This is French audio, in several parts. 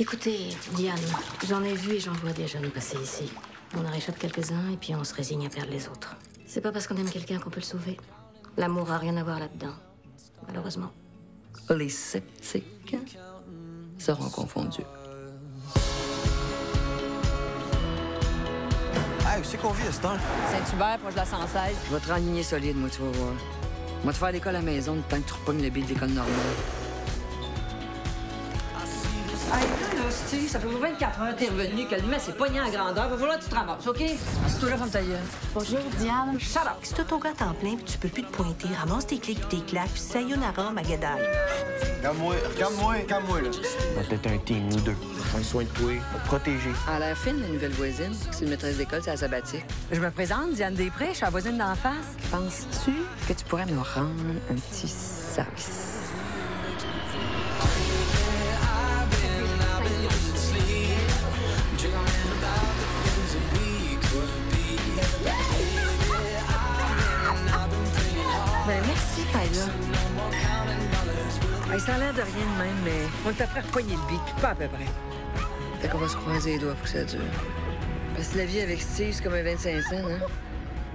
Écoutez, Diane, j'en ai vu et j'en vois des jeunes passer ici. On en réchappe quelques-uns et puis on se résigne à perdre les autres. C'est pas parce qu'on aime quelqu'un qu'on peut le sauver. L'amour a rien à voir là-dedans, malheureusement. Les sceptiques seront confondus. Hey, c'est qu'on vit à ce temps? Saint-Hubert, proche de la 116. Je vais te renligner solide, moi, tu vas voir. Moi, te faire l'école à la maison, tant que tu repognes le billet de l'école normale. Hey, ça fait 24 heures que t'es revenu, que le mec s'est pogné en grandeur. Va falloir que tu te ramasses, OK? C'est toi là, femme ta gueule. Bonjour, Diane. Shut up. Si t'as ton gars temps plein puis tu peux plus te pointer, ramasse tes clics pis tes claques puis sayonara, Magadaï. Calme-moi, calme-moi, calme-moi, là. On va peut-être un team, nous deux. Prends soin de toi, on va te protéger. Elle a l'air fine, la nouvelle voisine. C'est une maîtresse d'école, c'est la sabbatique. Je me présente, Diane Després, je suis la voisine d'en face. Penses-tu que tu pourrais me rendre un petit service? Ben, Tyler. Hey, ça a l'air de rien de même, mais on est après repogner le beat, puis pas à peu près. Fait qu'on va se croiser les doigts pour que ça dure. Parce que la vie avec Steve, c'est comme un 25 cents, hein?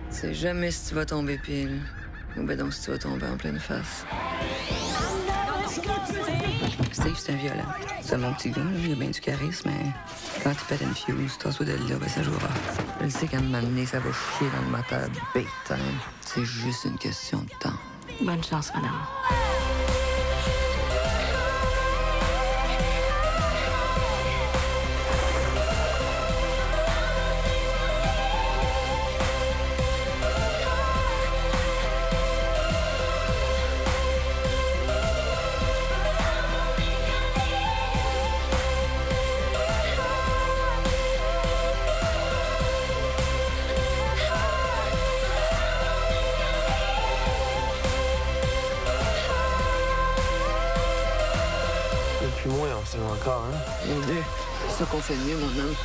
Tu sais jamais si tu vas tomber pile. Ou ben donc si tu vas tomber en pleine face. Steve, c'est un violent. C'est mon petit gars, il a bien du charisme, mais quand il pète une fuse, toi de là, ben ça jouera. Je le sais qu'à un moment donné, ça va chier dans le moteur time. C'est juste une question de temps. Bonne chance, madame. On s'aime encore, hein? Mon Dieu, c'est ça qu'on fait mieux, mon homme.